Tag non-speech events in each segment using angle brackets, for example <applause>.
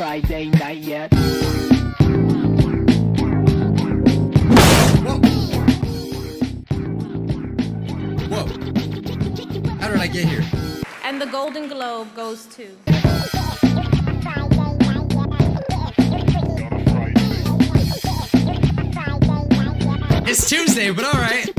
Friday night yet. Whoa. How did I get here? And the Golden Globe goes to. It's Tuesday, but alright.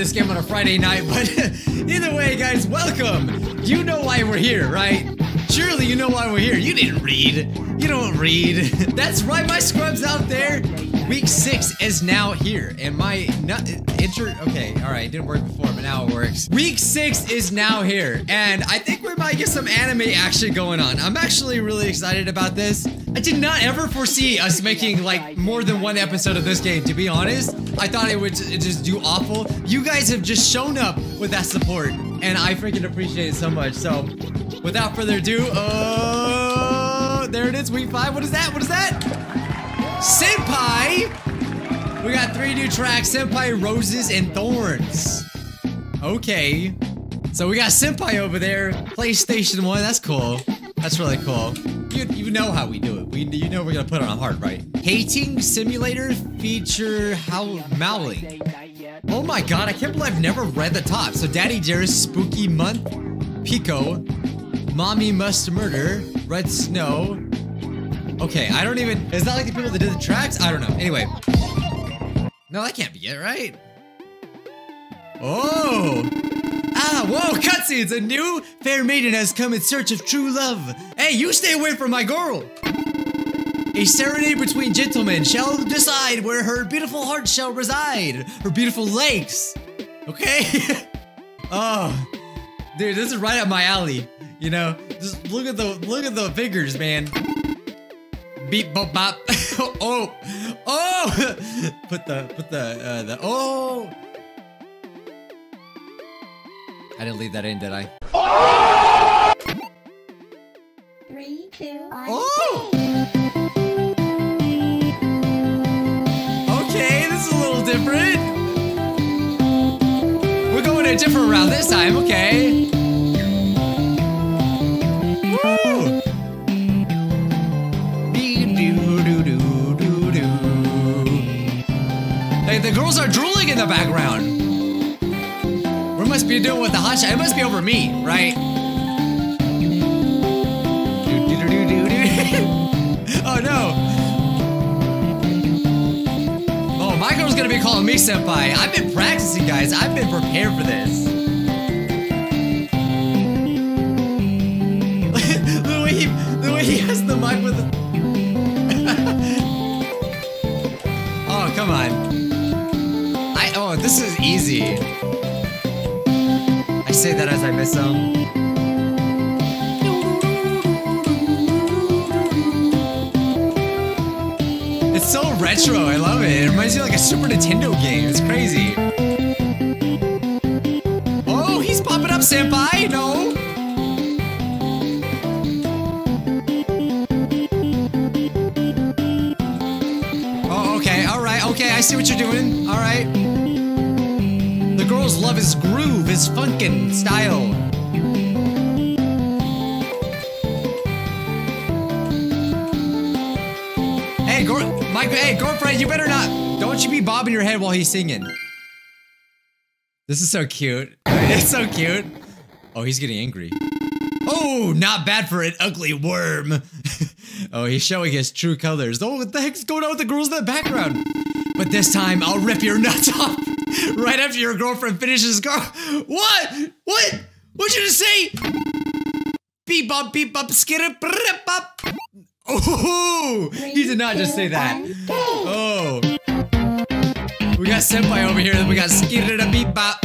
This game on a Friday night, but <laughs> either way, guys, welcome. You know why we're here, right? Surely you know why we're here. You didn't read. You don't read. <laughs> That's right, my scrubs out there. Week six is now here, and my intro. Okay, all right, it didn't work before, but now it works. Week six is now here, and I think we might get some anime action going on. I'm actually really excited about this. I did not ever foresee us making like more than one episode of this game. To be honest, I thought it would just do awful. You guys have just shown up with that support, and I freaking appreciate it so much. So, without further ado, oh, there it is, week five. What is that? What is that? Senpai! We got three new tracks Senpai Roses and Thorns. Okay. So we got Senpai over there, PlayStation 1. That's cool. That's really cool. You, you know how we do it. We You know we're gonna put it on hard, right? Hating Simulator feature how Moawling. Oh my god, I can't believe I've never read the top. So Daddy Dearest, Spooky Month, Pico, Mommy Must Murder, Red Snow. Okay, I don't even. Is that like the people that did the tracks? I don't know. Anyway. No, that can't be it, right? Oh! Ah, whoa, cutscenes! A new fair maiden has come in search of true love. Hey, you stay away from my girl! A serenade between gentlemen shall decide where her beautiful heart shall reside. Her beautiful legs. Okay? <laughs> oh. Dude, this is right up my alley. You know, just look at the look at the figures, man. Beep bop bop. <laughs> oh. Oh. <laughs> put the put the uh the oh. I didn't leave that in, did I? Oh! Three, two, one. Oh! Okay, this is a little different. We're going a different route this time, okay. Woo! The girls are drooling in the background. We must be doing with the hot shot. It must be over me, right? <laughs> oh no! Oh, my girl's gonna be calling me senpai. I've been practicing, guys. I've been prepared for this. Easy. I say that as I miss him. It's so retro. I love it. It reminds me like a Super Nintendo game. It's crazy. Oh, he's popping up, senpai. No. Oh, I see what you're doing. Girls love his groove, his funkin' style. Hey, girl, my hey girlfriend, you better not. Don't you be bobbing your head while he's singing. This is so cute. <laughs> It's so cute. Oh, he's getting angry. Oh, not bad for an ugly worm. <laughs> oh, he's showing his true colors. Oh, what the heck's going on with the girls in the background? But this time, I'll rip your nuts <laughs> off <laughs> right after your girlfriend finishes. Girl, what? What? What'd you just say? Beep bop, beep bop, brip bop. Oh, <laughs> he did not just say that. Oh. We got Senpai over here, then we got Skitty Beep Bop.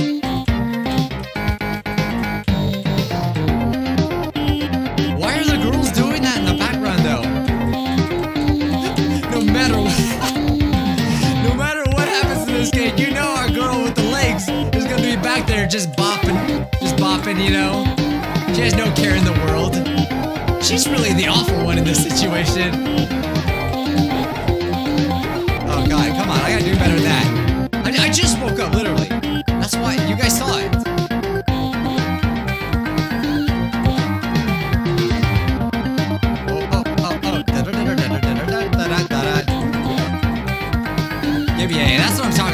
just bopping, just bopping, you know? She has no care in the world. She's really the awful one in this situation. Oh god, come on, I gotta do better than that. I, I just woke up, literally. That's why, you guys saw it. Yeah, that's what I'm talking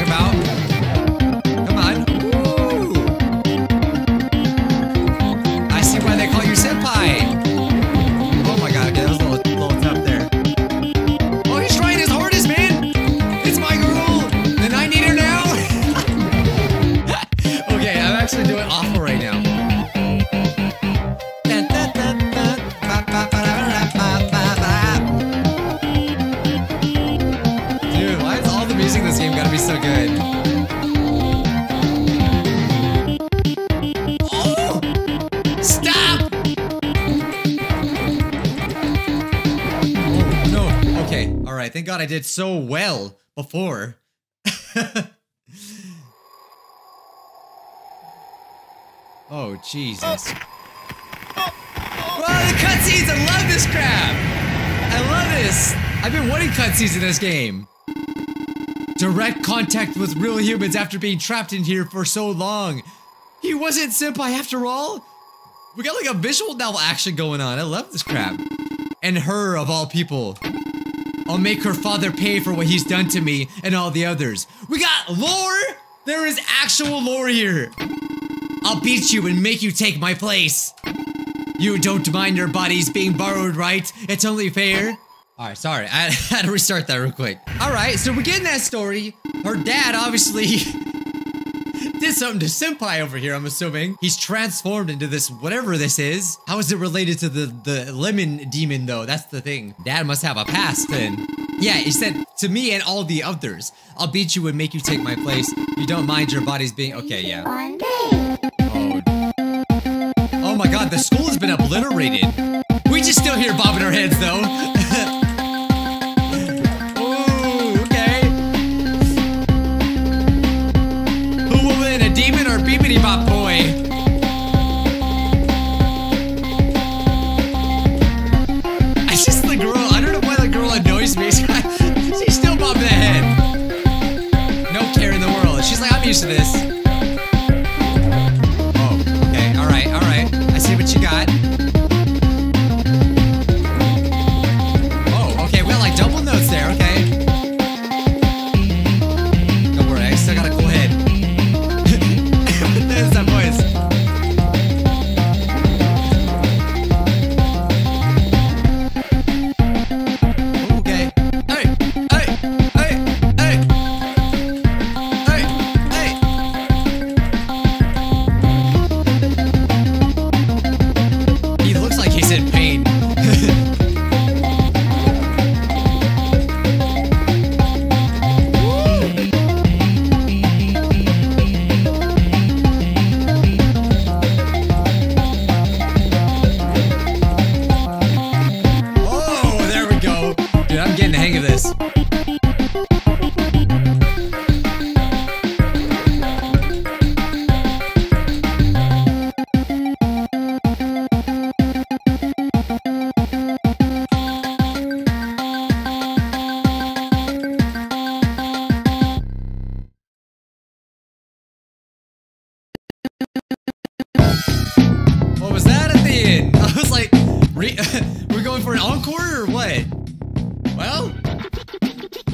god, I did so well before. <laughs> oh, Jesus. Wow, the cutscenes! I love this crap! I love this! I've been wanting cutscenes in this game. Direct contact with real humans after being trapped in here for so long. He wasn't Senpai after all? We got like a visual novel action going on. I love this crap. And her, of all people. I'll make her father pay for what he's done to me and all the others. We got lore! There is actual lore here. I'll beat you and make you take my place. You don't mind your bodies being borrowed, right? It's only fair. All right, sorry. <laughs> I had to restart that real quick. All right, so we're getting that story. Her dad obviously <laughs> did something to Senpai over here, I'm assuming. He's transformed into this, whatever this is. How is it related to the, the lemon demon, though? That's the thing. Dad must have a past, then. Yeah, he said, to me and all the others, I'll beat you and make you take my place. You don't mind your bodies being- Okay, yeah. Oh. Oh my god, the school has been obliterated. We just still hear bobbing our heads, though. Beepity Bop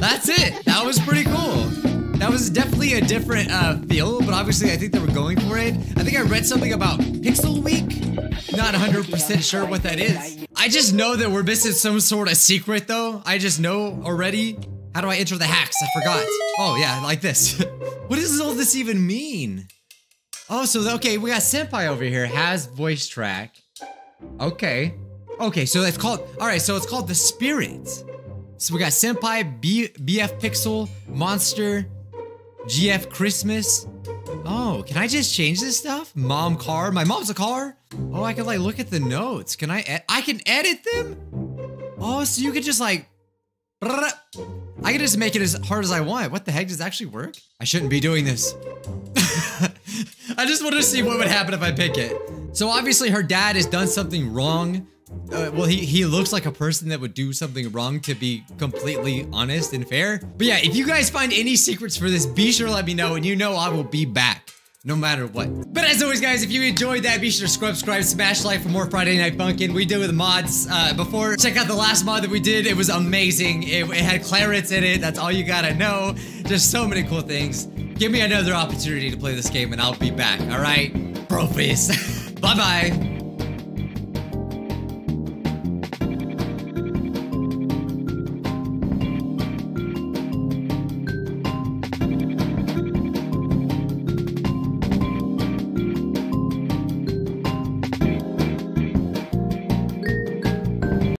that's it. That was pretty cool. That was definitely a different uh, feel, but obviously I think they were going for it. I think I read something about Pixel Week. Not 100% sure what that is. I just know that we're missing some sort of secret though. I just know already. How do I enter the hacks? I forgot. Oh yeah, like this. <laughs> what does all this even mean? Oh, so okay, we got Senpai over here has voice track. Okay. Okay, so it's called all right, so it's called the Spirit. So we got Senpai, B, BF Pixel, Monster, GF Christmas. Oh, can I just change this stuff? Mom car. My mom's a car. Oh, I can like look at the notes. Can I? I can edit them. Oh, so you could just like. I can just make it as hard as I want. What the heck? Does actually work? I shouldn't be doing this. <laughs> I just wanted to see what would happen if I pick it. So obviously her dad has done something wrong. Uh, well, he, he looks like a person that would do something wrong to be completely honest and fair. But yeah, if you guys find any secrets for this, be sure to let me know and you know I will be back. No matter what. But as always, guys, if you enjoyed that, be sure to subscribe, smash like for more Friday Night Funkin'. We do with mods uh, before. Check out the last mod that we did. It was amazing. It, it had Clarence in it. That's all you gotta know. Just so many cool things. Give me another opportunity to play this game and I'll be back, all right? Bro face. <laughs> Bye-bye.